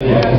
Yeah, it's